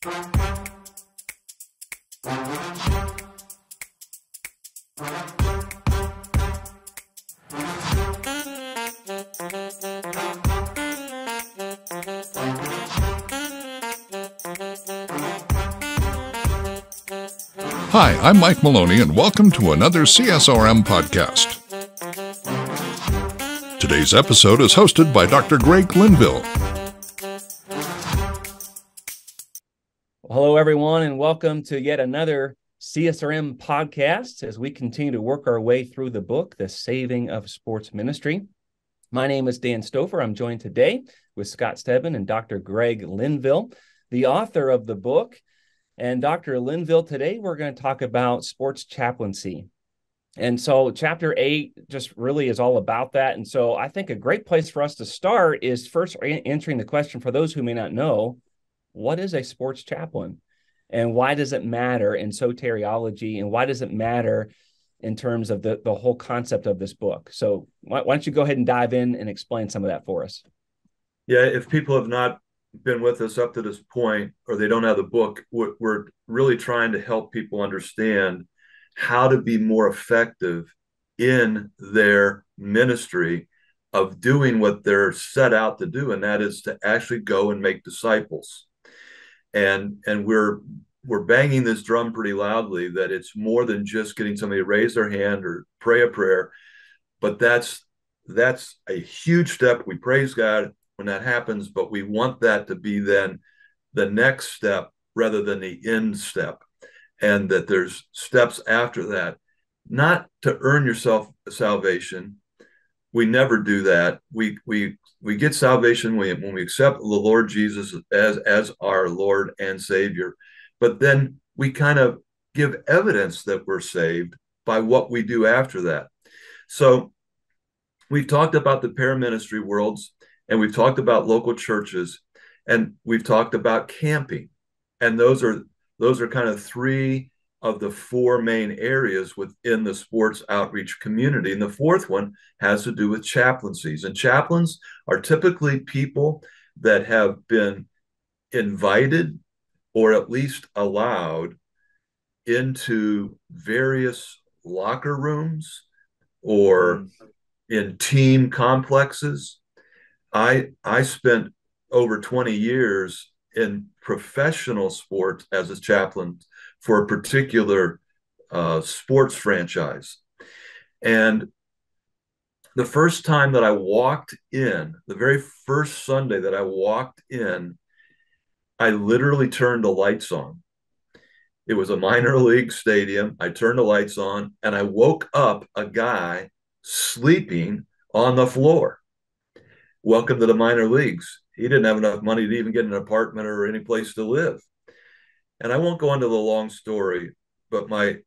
Hi, I'm Mike Maloney, and welcome to another CSRM podcast. Today's episode is hosted by Dr. Greg Linville. Everyone, and welcome to yet another CSRM podcast as we continue to work our way through the book, The Saving of Sports Ministry. My name is Dan Stoffer. I'm joined today with Scott Stedman and Dr. Greg Linville, the author of the book. And Dr. Linville, today we're going to talk about sports chaplaincy. And so, chapter eight just really is all about that. And so, I think a great place for us to start is first answering the question for those who may not know what is a sports chaplain and why does it matter in soteriology and why does it matter in terms of the, the whole concept of this book? So, why, why don't you go ahead and dive in and explain some of that for us? Yeah, if people have not been with us up to this point or they don't have the book, we're, we're really trying to help people understand how to be more effective in their ministry of doing what they're set out to do and that is to actually go and make disciples and and we're we're banging this drum pretty loudly that it's more than just getting somebody to raise their hand or pray a prayer but that's that's a huge step we praise god when that happens, but we want that to be then the next step rather than the end step. And that there's steps after that, not to earn yourself salvation. We never do that. We we we get salvation when, we accept the Lord Jesus as as our Lord and Savior. But then we kind of give evidence that we're saved by what we do after that. So we've talked about the paraministry worlds and we've talked about local churches and we've talked about camping and those are those are kind of three of the four main areas within the sports outreach community. And the fourth one has to do with chaplaincies. And chaplains are typically people that have been invited or at least allowed into various locker rooms or in team complexes. I I spent over 20 years in professional sports as a chaplain for a particular uh, sports franchise. And the first time that I walked in, the very first Sunday that I walked in, I literally turned the lights on. It was a minor league stadium. I turned the lights on and I woke up a guy sleeping on the floor welcome to the minor leagues. He didn't have enough money to even get an apartment or any place to live. And I won't go into the long story, but my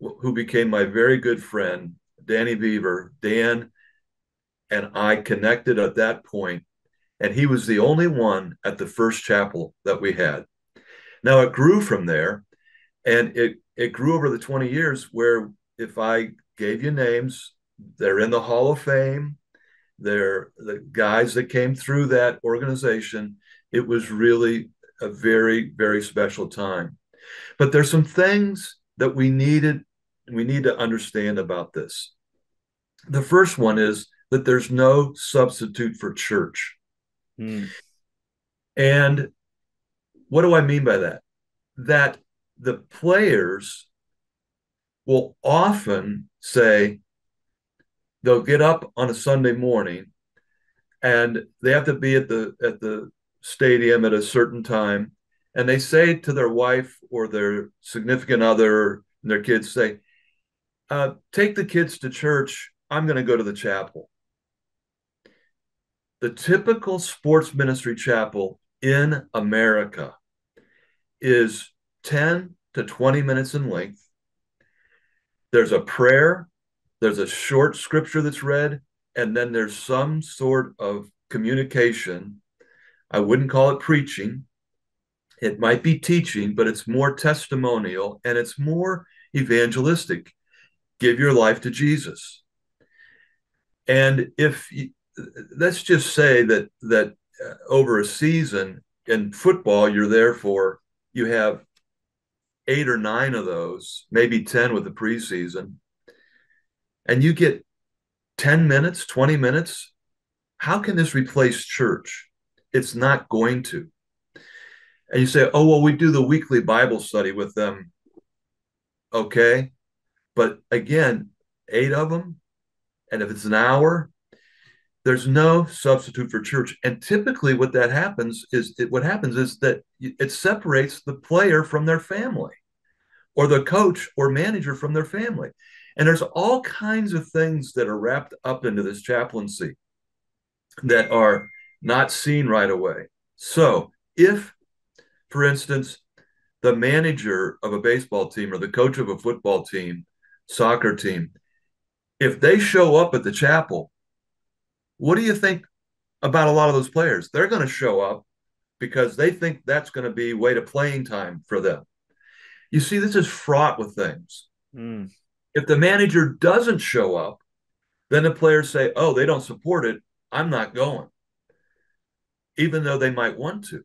who became my very good friend, Danny Beaver, Dan and I connected at that point, and he was the only one at the first chapel that we had. Now it grew from there, and it it grew over the 20 years where if I gave you names, they're in the Hall of Fame they're the guys that came through that organization. It was really a very, very special time. But there's some things that we needed, we need to understand about this. The first one is that there's no substitute for church. Hmm. And what do I mean by that? That the players will often say, they'll get up on a Sunday morning and they have to be at the at the stadium at a certain time and they say to their wife or their significant other and their kids say uh, take the kids to church i'm going to go to the chapel the typical sports ministry chapel in america is 10 to 20 minutes in length there's a prayer there's a short scripture that's read, and then there's some sort of communication. I wouldn't call it preaching. It might be teaching, but it's more testimonial and it's more evangelistic. Give your life to Jesus. And if let's just say that that uh, over a season in football, you're there for you have eight or nine of those, maybe 10 with the preseason, and you get 10 minutes, 20 minutes, how can this replace church? It's not going to. And you say, oh, well, we do the weekly Bible study with them. Okay. But again, eight of them. And if it's an hour, there's no substitute for church. And typically, what that happens is it, what happens is that it separates the player from their family or the coach or manager from their family. And there's all kinds of things that are wrapped up into this chaplaincy that are not seen right away. So, if, for instance, the manager of a baseball team or the coach of a football team, soccer team, if they show up at the chapel, what do you think about a lot of those players? They're going to show up because they think that's going to be way to playing time for them. You see, this is fraught with things. Mm. If the manager doesn't show up, then the players say, oh, they don't support it. I'm not going, even though they might want to.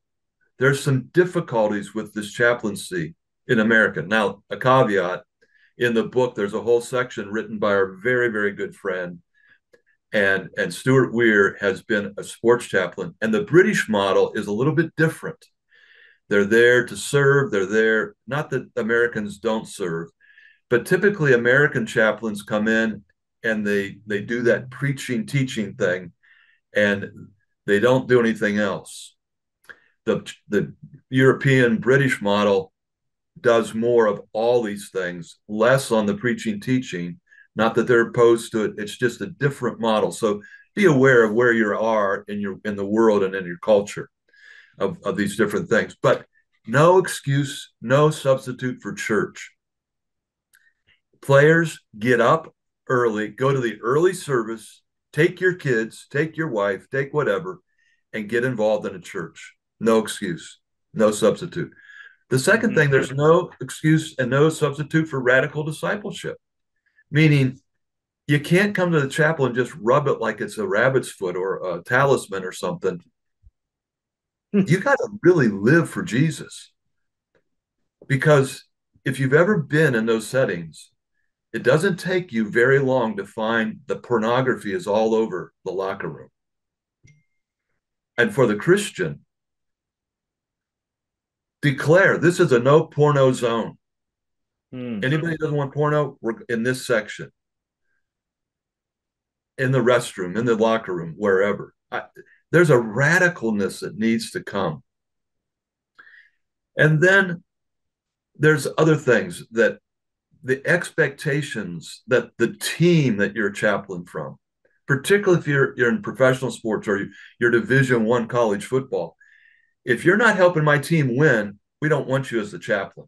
There's some difficulties with this chaplaincy in America. Now, a caveat in the book, there's a whole section written by our very, very good friend. And, and Stuart Weir has been a sports chaplain. And the British model is a little bit different. They're there to serve. They're there, not that Americans don't serve, but typically American chaplains come in and they they do that preaching, teaching thing and they don't do anything else. The, the European British model does more of all these things, less on the preaching, teaching. Not that they're opposed to it, it's just a different model. So be aware of where you are in your in the world and in your culture of, of these different things. But no excuse, no substitute for church. Players get up early, go to the early service, Take your kids, take your wife, take whatever, and get involved in a church. No excuse, no substitute. The 2nd mm-hmm. thing, there's no excuse and no substitute for radical discipleship, meaning you can't come to the chapel and just rub it like it's a rabbit's foot or a talisman or something. Hmm. you got to really live for Jesus. Because if you've ever been in those settings, it doesn't take you very long to find the pornography is all over the locker room. And for the Christian, declare this is a no porno zone. Hmm. Anybody doesn't want porno, we're in this section. In the restroom, in the locker room, wherever. I, there's a radicalness that needs to come. And then there's other things that the expectations that the team that you're a chaplain from, particularly if you're you're in professional sports or you're Division One college football, if you're not helping my team win, we don't want you as the chaplain.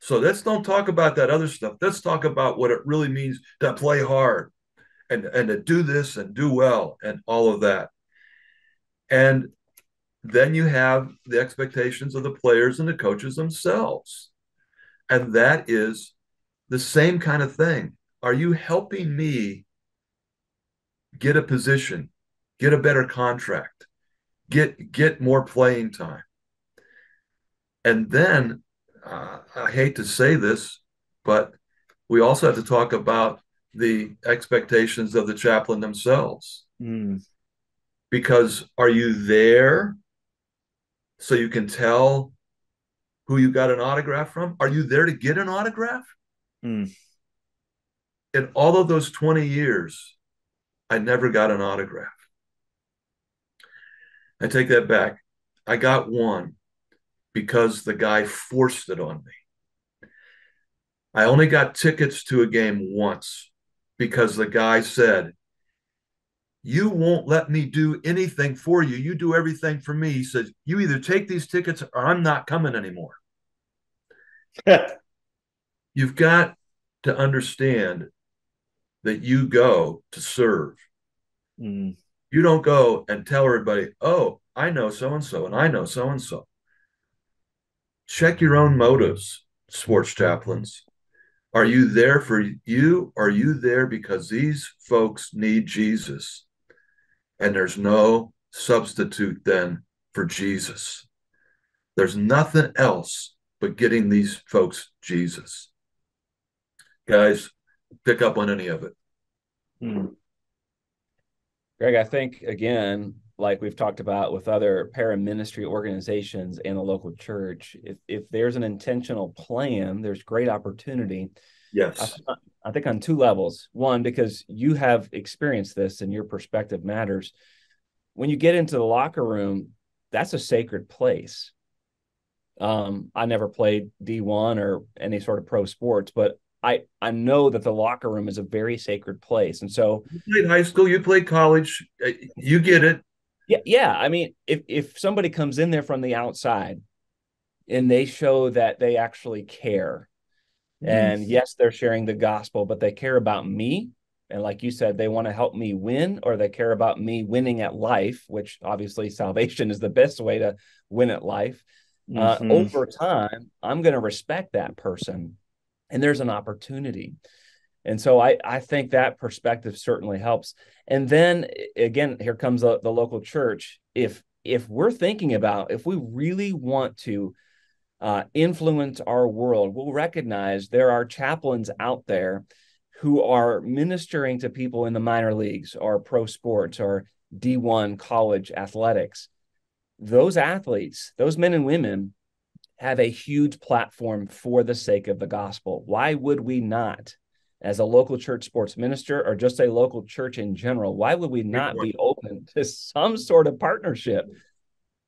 So let's don't talk about that other stuff. Let's talk about what it really means to play hard and, and to do this and do well and all of that. And then you have the expectations of the players and the coaches themselves. And that is the same kind of thing. Are you helping me get a position, get a better contract, get get more playing time? And then uh, I hate to say this, but we also have to talk about the expectations of the chaplain themselves. Mm. Because are you there so you can tell who you got an autograph from? Are you there to get an autograph? Mm. In all of those 20 years, I never got an autograph. I take that back. I got one because the guy forced it on me. I only got tickets to a game once because the guy said, You won't let me do anything for you. You do everything for me. He says, You either take these tickets or I'm not coming anymore. You've got to understand that you go to serve. Mm. You don't go and tell everybody, oh, I know so and so, and I know so and so. Check your own motives, sports chaplains. Are you there for you? Are you there because these folks need Jesus? And there's no substitute then for Jesus. There's nothing else but getting these folks Jesus. Guys, pick up on any of it. Hmm. Greg, I think again, like we've talked about with other paraministry organizations in a local church, if if there's an intentional plan, there's great opportunity. Yes. I, I think on two levels. One, because you have experienced this and your perspective matters. When you get into the locker room, that's a sacred place. Um, I never played D1 or any sort of pro sports, but I I know that the locker room is a very sacred place, and so you played high school, you played college, uh, you get it. Yeah, yeah. I mean, if if somebody comes in there from the outside and they show that they actually care, and yes, they're sharing the gospel, but they care about me, and like you said, they want to help me win, or they care about me winning at life, which obviously salvation is the best way to win at life. Uh, mm-hmm. Uh, over time, I'm going to respect that person and there's an opportunity and so I, I think that perspective certainly helps. And then again, here comes the, the local church. If if we're thinking about if we really want to uh, influence our world, we'll recognize there are chaplains out there who are ministering to people in the minor leagues or pro sports or D1 college athletics. Those athletes, those men and women, have a huge platform for the sake of the gospel. Why would we not, as a local church sports minister or just a local church in general, why would we not be open to some sort of partnership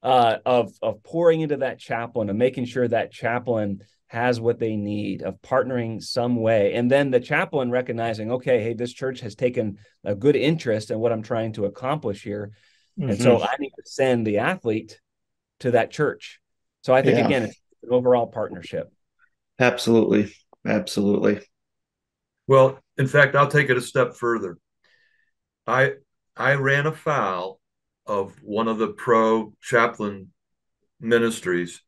uh, of, of pouring into that chaplain and making sure that chaplain has what they need, of partnering some way? And then the chaplain recognizing, okay, hey, this church has taken a good interest in what I'm trying to accomplish here. Mm-hmm. And so mm-hmm. I need to send the athlete to that church so I think yeah. again, it's an overall partnership. Absolutely, absolutely. Well, in fact, I'll take it a step further. I I ran afoul of one of the pro chaplain ministries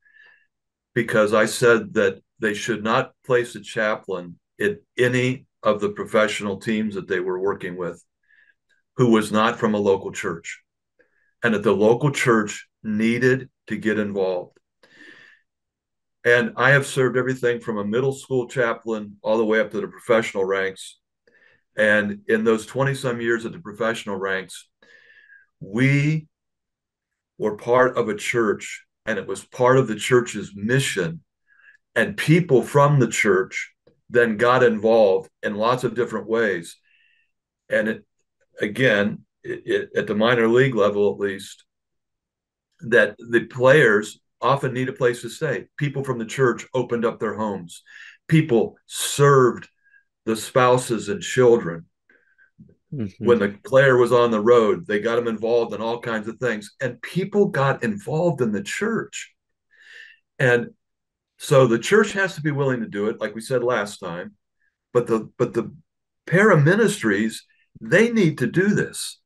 because I said that they should not place a chaplain in any of the professional teams that they were working with who was not from a local church and that the local church needed to get involved. And I have served everything from a middle school chaplain all the way up to the professional ranks. And in those 20 some years at the professional ranks, we were part of a church and it was part of the church's mission. And people from the church then got involved in lots of different ways. And it, again, it, it, at the minor league level, at least, that the players often need a place to stay. People from the church opened up their homes. People served the spouses and children. Mm-hmm. When the player was on the road, they got them involved in all kinds of things. And people got involved in the church. And so the church has to be willing to do it, like we said last time. But the but the para ministries, they need to do this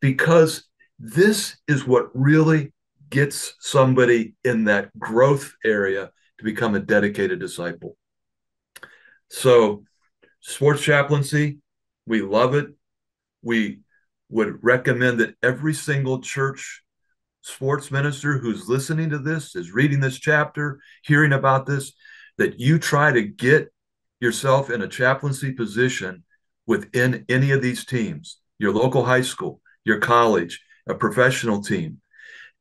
because this is what really gets somebody in that growth area to become a dedicated disciple. So, sports chaplaincy, we love it. We would recommend that every single church sports minister who's listening to this, is reading this chapter, hearing about this, that you try to get yourself in a chaplaincy position within any of these teams your local high school, your college, a professional team,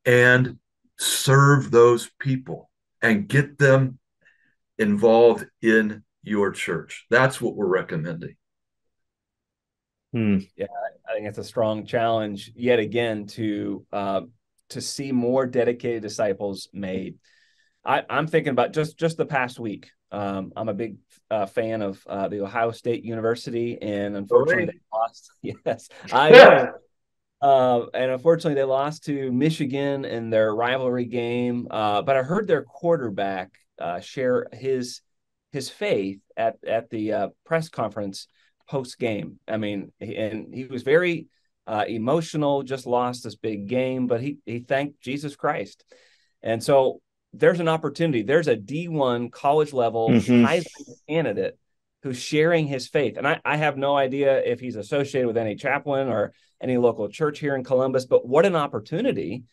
and serve those people and get them involved in your church. That's what we're recommending. Hmm. Yeah, I think it's a strong challenge yet again to uh, to see more dedicated disciples made. I, am thinking about just just the past week. Um, I'm a big uh, fan of uh, the Ohio State University, and unfortunately, they lost. Yes, I know. Uh, and unfortunately, they lost to Michigan in their rivalry game. Uh, but I heard their quarterback uh, share his his faith at at the uh, press conference post game. I mean, and he was very uh, emotional. Just lost this big game, but he he thanked Jesus Christ. And so there's an opportunity. There's a D1 college level mm-hmm. Heisman candidate who's sharing his faith. And I, I have no idea if he's associated with any chaplain or any local church here in Columbus, but what an opportunity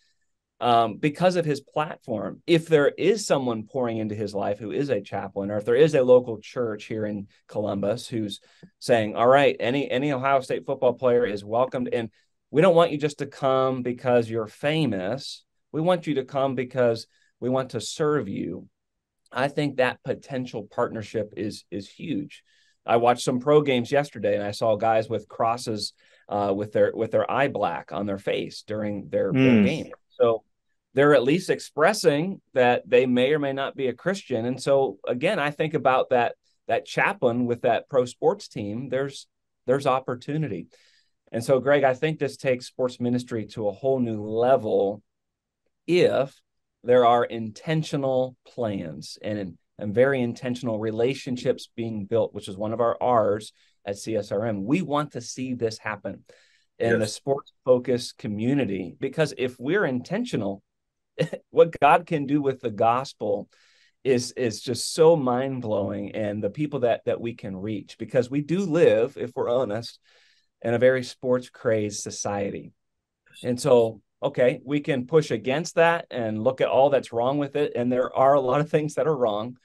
um, because of his platform. If there is someone pouring into his life who is a chaplain, or if there is a local church here in Columbus who's saying, "All right, any any Ohio State football player is welcomed," and we don't want you just to come because you're famous. We want you to come because we want to serve you. I think that potential partnership is is huge. I watched some pro games yesterday, and I saw guys with crosses uh, with their with their eye black on their face during their, mm. their hmm. game. So they're at least expressing that they may or may not be a Christian. And so again, I think about that that chaplain with that pro sports team. There's there's opportunity. And so, Greg, I think this takes sports ministry to a whole new level if there are intentional plans and, and very intentional relationships being built, which is one of our R's at CSRM. We want to see this happen in yes. the sports focused community because if we're intentional, what God can do with the gospel is is just so mind blowing, and the people that that we can reach because we do live, if we're honest, in a very sports crazed society, and so okay, we can push against that and look at all that's wrong with it, and there are a lot of things that are wrong,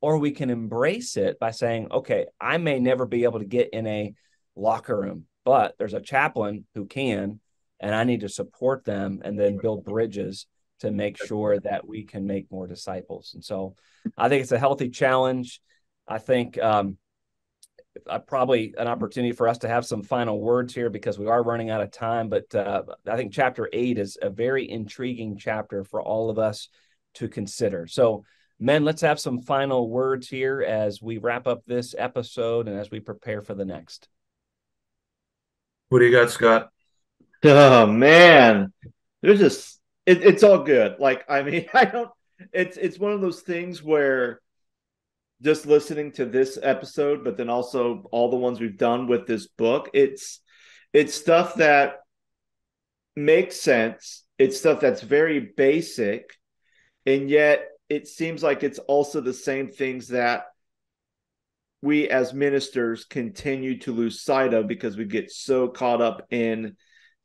or we can embrace it by saying, okay, I may never be able to get in a locker room, but there's a chaplain who can, and I need to support them and then build bridges to make sure that we can make more disciples. And so I think it's a healthy challenge. I think um, uh, probably an opportunity for us to have some final words here because we are running out of time. But uh, I think chapter eight is a very intriguing chapter for all of us to consider. So, men, let's have some final words here as we wrap up this episode and as we prepare for the next. What do you got, Scott? Oh man, there's just it, it's all good. Like, I mean, I don't. It's it's one of those things where just listening to this episode, but then also all the ones we've done with this book, it's it's stuff that makes sense. It's stuff that's very basic, and yet it seems like it's also the same things that we as ministers continue to lose sight of because we get so caught up in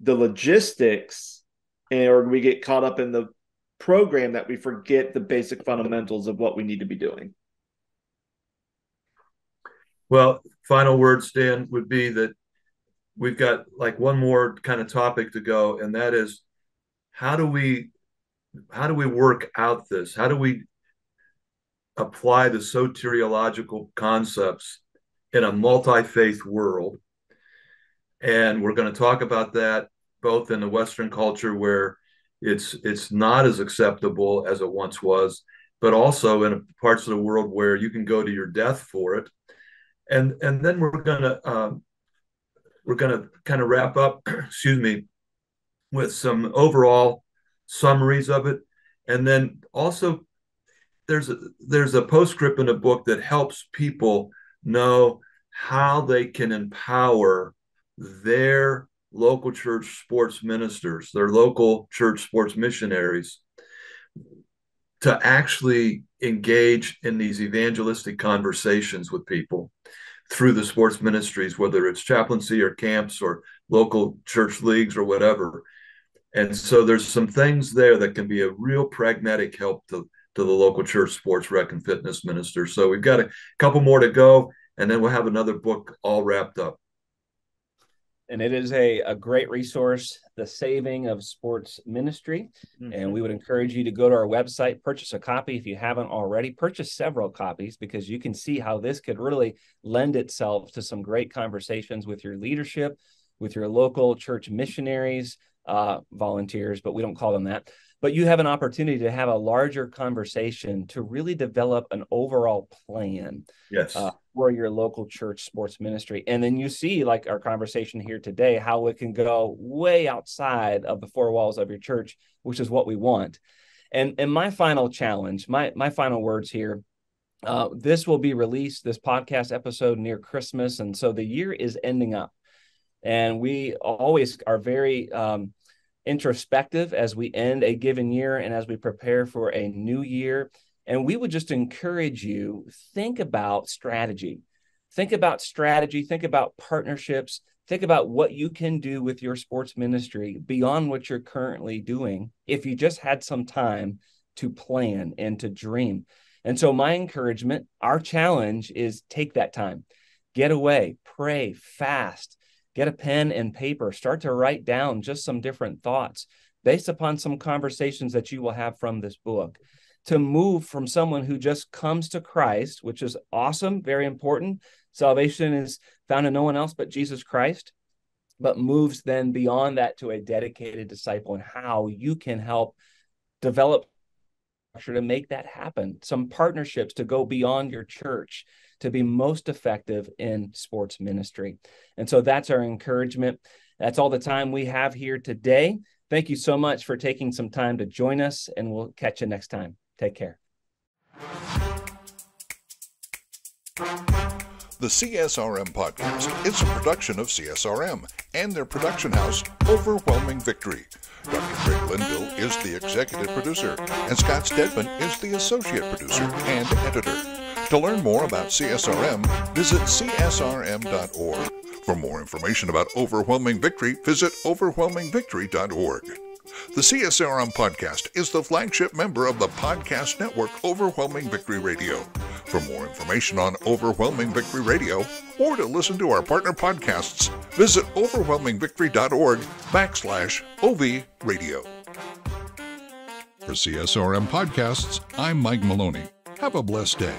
the logistics or we get caught up in the program that we forget the basic fundamentals of what we need to be doing. Well, final words, Dan, would be that we've got like one more kind of topic to go, and that is how do we how do we work out this? How do we apply the soteriological concepts in a multi-faith world? And we're going to talk about that both in the Western culture where it's it's not as acceptable as it once was, but also in parts of the world where you can go to your death for it. And and then we're gonna um, we're gonna kind of wrap up, excuse me, with some overall summaries of it, and then also there's a there's a postscript in a book that helps people know how they can empower their local church sports ministers, their local church sports missionaries to actually engage in these evangelistic conversations with people through the sports ministries, whether it's chaplaincy or camps or local church leagues or whatever. And so there's some things there that can be a real pragmatic help to, to the local church sports rec and fitness minister. So we've got a couple more to go, and then we'll have another book all wrapped up and it is a, a great resource, The Saving of Sports Ministry. Mm-hmm. And we would encourage you to go to our website, purchase a copy if you haven't already, purchase several copies because you can see how this could really lend itself to some great conversations with your leadership, with your local church missionaries, uh, volunteers, but we don't call them that. But you have an opportunity to have a larger conversation to really develop an overall plan. Yes. Uh, for your local church sports ministry. And then you see, like our conversation here today, how it can go way outside of the four walls of your church, which is what we want. And and my final challenge, my my final words here. Uh, this will be released, this podcast episode near Christmas, and so the year is ending up, and we always are very um, introspective as we end a given year and as we prepare for a new year. And we would just encourage you think about strategy. Think about strategy, think about partnerships, think about what you can do with your sports ministry beyond what you're currently doing if you just had some time to plan and to dream. And so, my encouragement, our challenge is take that time, get away, pray, fast, get a pen and paper, start to write down just some different thoughts based upon some conversations that you will have from this book. To move from someone who just comes to Christ, which is awesome, very important. Salvation is found in no one else but Jesus Christ, but moves then beyond that to a dedicated disciple and how you can help develop structure to make that happen, some partnerships to go beyond your church to be most effective in sports ministry. And so that's our encouragement. That's all the time we have here today. Thank you so much for taking some time to join us, and we'll catch you next time. Take care. The CSRM podcast is a production of CSRM and their production house, Overwhelming Victory. Dr. Greg Linville is the executive producer, and Scott Stedman is the associate producer and editor. To learn more about CSRM, visit csrm.org. For more information about Overwhelming Victory, visit overwhelmingvictory.org. The CSRM podcast is the flagship member of the podcast network Overwhelming Victory Radio. For more information on Overwhelming Victory Radio or to listen to our partner podcasts, visit overwhelmingvictory.org backslash OV radio. For CSRM podcasts, I'm Mike Maloney. Have a blessed day.